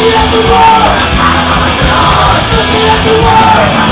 Looking at the world, at the world.